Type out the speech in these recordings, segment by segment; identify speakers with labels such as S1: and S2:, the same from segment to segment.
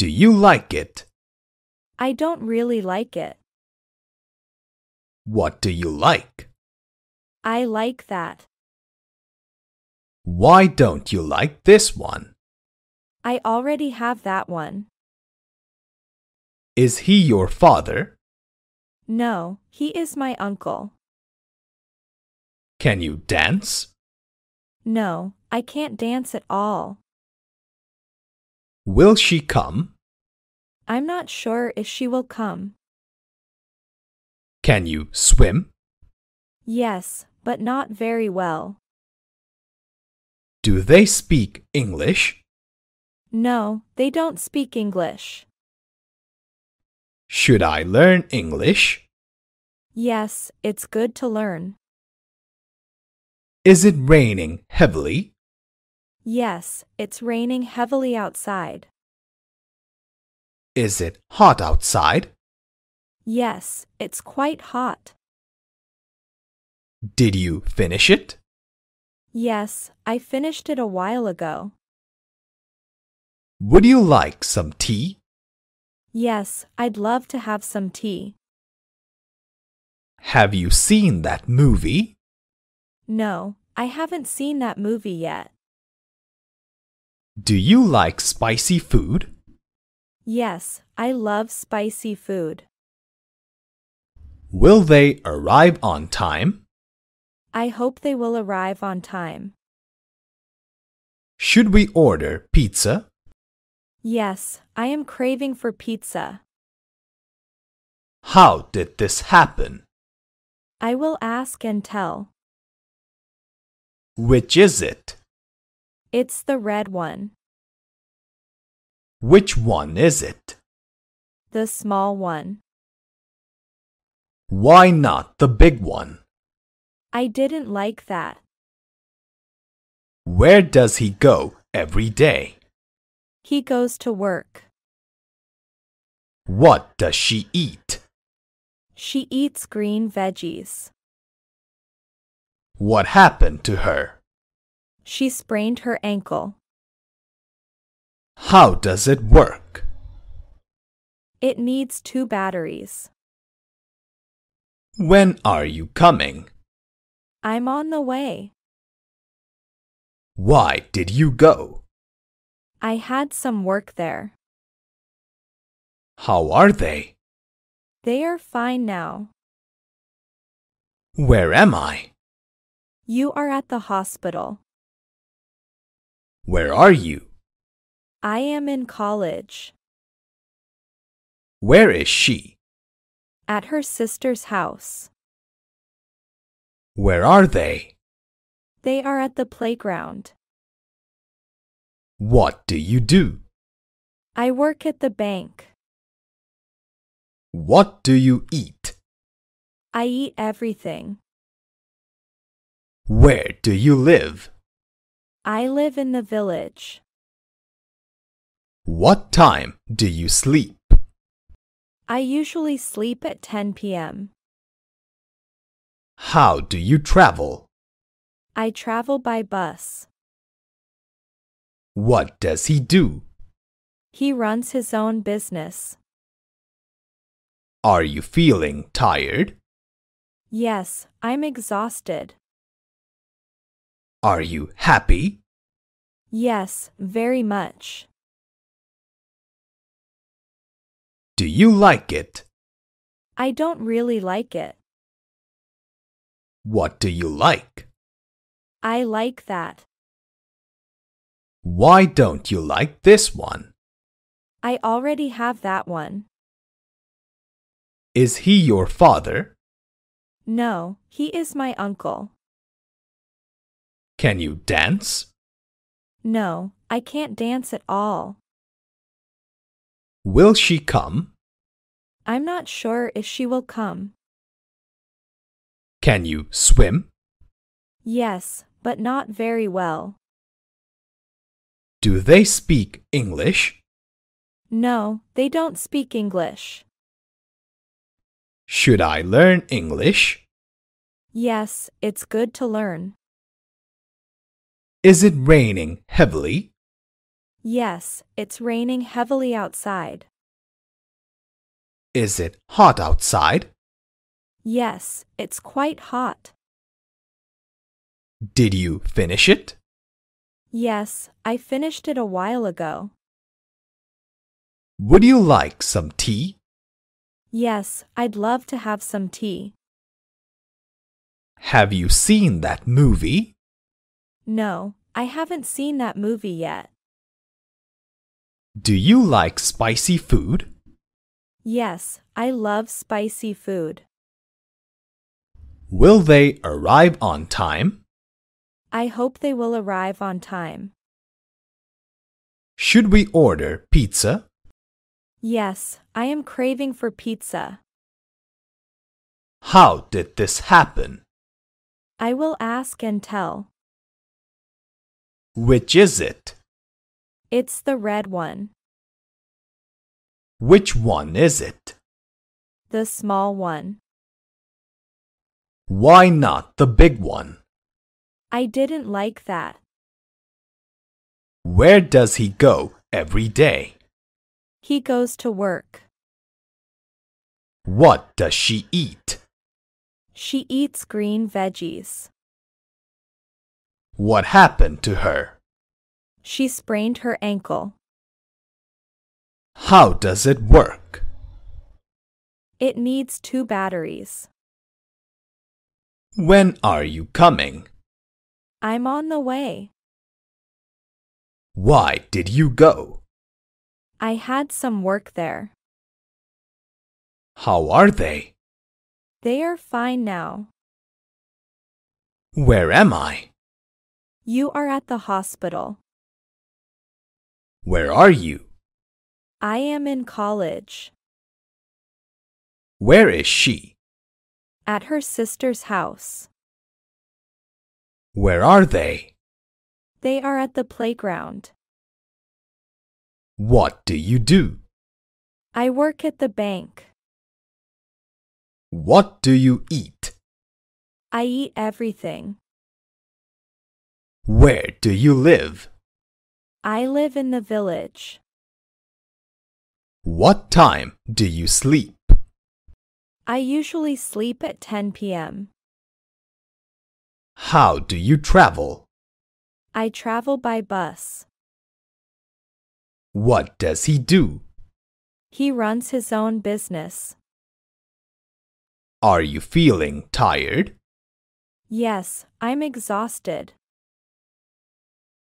S1: Do you like it?
S2: I don't really like it.
S1: What do you like?
S2: I like that.
S1: Why don't you like this one?
S2: I already have that one.
S1: Is he your father?
S2: No, he is my uncle.
S1: Can you dance?
S2: No, I can't dance at all.
S1: Will she come?
S2: I'm not sure if she will come.
S1: Can you swim?
S2: Yes, but not very well.
S1: Do they speak English?
S2: No, they don't speak English.
S1: Should I learn English?
S2: Yes, it's good to learn.
S1: Is it raining heavily?
S2: Yes, it's raining heavily outside.
S1: Is it hot outside?
S2: Yes, it's quite hot.
S1: Did you finish it?
S2: Yes, I finished it a while ago.
S1: Would you like some tea?
S2: Yes, I'd love to have some tea.
S1: Have you seen that movie?
S2: No, I haven't seen that movie yet.
S1: Do you like spicy food?
S2: Yes, I love spicy food.
S1: Will they arrive on time?
S2: I hope they will arrive on time.
S1: Should we order pizza?
S2: Yes, I am craving for pizza.
S1: How did this happen?
S2: I will ask and tell.
S1: Which is it?
S2: It's the red one,
S1: Which one is it?
S2: the small one.
S1: Why not the big one?
S2: I didn't like that.
S1: Where does he go every day?
S2: He goes to work.
S1: What does she eat?
S2: She eats green veggies.
S1: What happened to her?
S2: She sprained her ankle.
S1: How does it work?
S2: It needs two batteries.
S1: When are you coming?
S2: I'm on the way.
S1: Why did you go?
S2: I had some work there.
S1: How are they?
S2: They are fine now.
S1: Where am I?
S2: You are at the hospital.
S1: Where are you?
S2: I am in college.
S1: Where is she?
S2: At her sister's house.
S1: Where are they?
S2: They are at the playground.
S1: What do you do?
S2: I work at the bank.
S1: What do you eat?
S2: I eat everything.
S1: Where do you live?
S2: I live in the village.
S1: What time do you sleep?
S2: I usually sleep at 10 p.m.
S1: How do you travel?
S2: I travel by bus.
S1: What does he do?
S2: He runs his own business.
S1: Are you feeling tired?
S2: Yes, I'm exhausted.
S1: Are you happy?
S2: Yes, very much.
S1: Do you like it?
S2: I don't really like it.
S1: What do you like?
S2: I like that.
S1: Why don't you like this one?
S2: I already have that one.
S1: Is he your father?
S2: No, he is my uncle.
S1: Can you dance?
S2: No, I can't dance at all.
S1: Will she come?
S2: I'm not sure if she will come.
S1: Can you swim?
S2: Yes, but not very well.
S1: Do they speak English?
S2: No, they don't speak English.
S1: Should I learn English?
S2: Yes, it's good to learn.
S1: Is it raining heavily?
S2: Yes, it's raining heavily outside.
S1: Is it hot outside?
S2: Yes, it's quite hot.
S1: Did you finish it?
S2: Yes, I finished it a while ago.
S1: Would you like some tea?
S2: Yes, I'd love to have some tea.
S1: Have you seen that movie?
S2: No, I haven't seen that movie yet.
S1: Do you like spicy food?
S2: Yes, I love spicy food.
S1: Will they arrive on time?
S2: I hope they will arrive on time.
S1: Should we order pizza?
S2: Yes, I am craving for pizza.
S1: How did this happen?
S2: I will ask and tell.
S1: Which is it?
S2: It's the red one,
S1: Which one is it?
S2: the small one.
S1: Why not the big one?
S2: I didn't like that.
S1: Where does he go every day?
S2: He goes to work.
S1: What does she eat?
S2: She eats green veggies.
S1: What happened to her?
S2: She sprained her ankle.
S1: How does it work?
S2: It needs two batteries.
S1: When are you coming?
S2: I'm on the way.
S1: Why did you go?
S2: I had some work there.
S1: How are they?
S2: They are fine now.
S1: Where am I?
S2: You are at the hospital.
S1: Where are you?
S2: I am in college.
S1: Where is she?
S2: At her sister's house.
S1: Where are they?
S2: They are at the playground.
S1: What do you do?
S2: I work at the bank.
S1: What do you eat?
S2: I eat everything.
S1: Where do you live?
S2: I live in the village.
S1: What time do you sleep?
S2: I usually sleep at 10 p.m.
S1: How do you travel?
S2: I travel by bus.
S1: What does he do?
S2: He runs his own business.
S1: Are you feeling tired?
S2: Yes, I'm exhausted.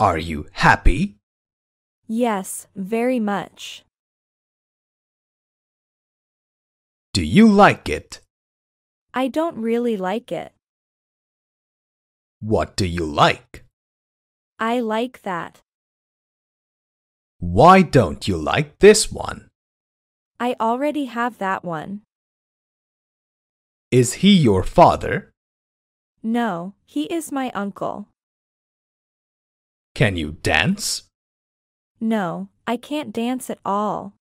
S1: Are you happy?
S2: Yes, very much.
S1: Do you like it?
S2: I don't really like it.
S1: What do you like?
S2: I like that.
S1: Why don't you like this one?
S2: I already have that one.
S1: Is he your father?
S2: No, he is my uncle.
S1: Can you dance?
S2: No, I can't dance at all.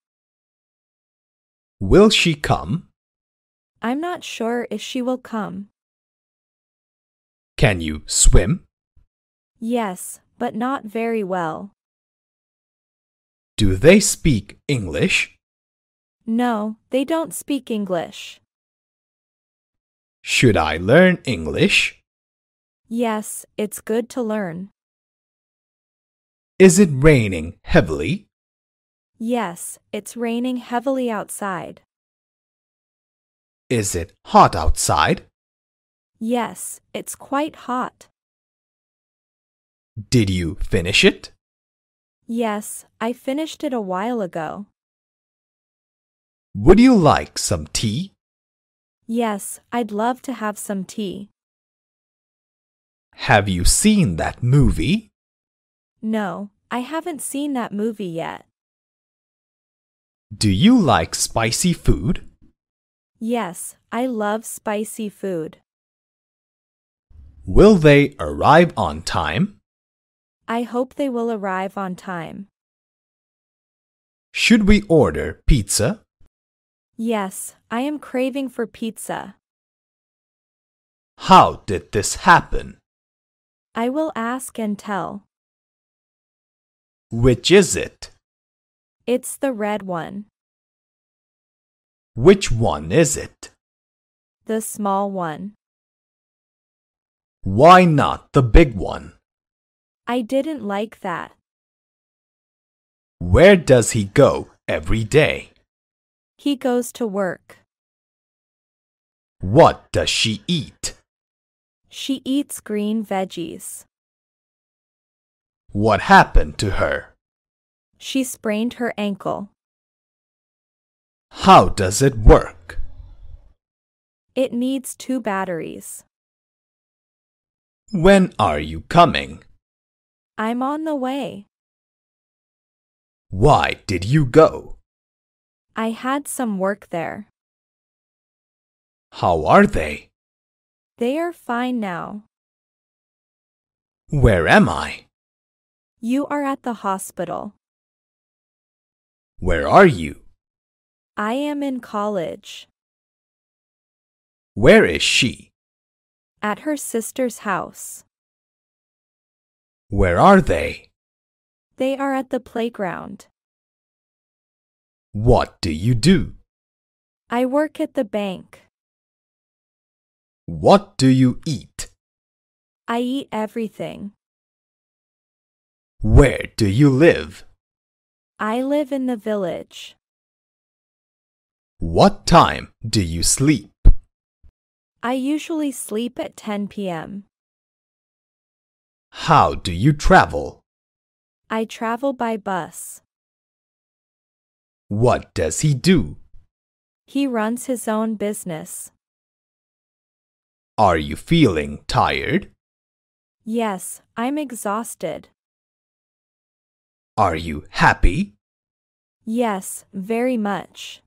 S1: Will she come?
S2: I'm not sure if she will come.
S1: Can you swim?
S2: Yes, but not very well.
S1: Do they speak English?
S2: No, they don't speak English.
S1: Should I learn English?
S2: Yes, it's good to learn.
S1: Is it raining heavily?
S2: Yes, it's raining heavily outside.
S1: Is it hot outside?
S2: Yes, it's quite hot.
S1: Did you finish it?
S2: Yes, I finished it a while ago.
S1: Would you like some tea?
S2: Yes, I'd love to have some tea.
S1: Have you seen that movie?
S2: No, I haven't seen that movie yet.
S1: Do you like spicy food?
S2: Yes, I love spicy food.
S1: Will they arrive on time?
S2: I hope they will arrive on time.
S1: Should we order pizza?
S2: Yes, I am craving for pizza.
S1: How did this happen?
S2: I will ask and tell.
S1: Which is it?
S2: It's the red one.
S1: Which one is it?
S2: The small one.
S1: Why not the big one?
S2: I didn't like that.
S1: Where does he go every day?
S2: He goes to work.
S1: What does she eat?
S2: She eats green veggies.
S1: What happened to her?
S2: She sprained her ankle.
S1: How does it work?
S2: It needs two batteries.
S1: When are you coming?
S2: I'm on the way.
S1: Why did you go?
S2: I had some work there.
S1: How are they?
S2: They are fine now.
S1: Where am I?
S2: You are at the hospital.
S1: Where are you?
S2: I am in college.
S1: Where is she?
S2: At her sister's house.
S1: Where are they?
S2: They are at the playground.
S1: What do you do?
S2: I work at the bank.
S1: What do you eat?
S2: I eat everything.
S1: Where do you live?
S2: I live in the village.
S1: What time do you sleep?
S2: I usually sleep at 10 p.m.
S1: How do you travel?
S2: I travel by bus.
S1: What does he do?
S2: He runs his own business.
S1: Are you feeling tired?
S2: Yes, I'm exhausted.
S1: Are you happy?
S2: Yes, very much.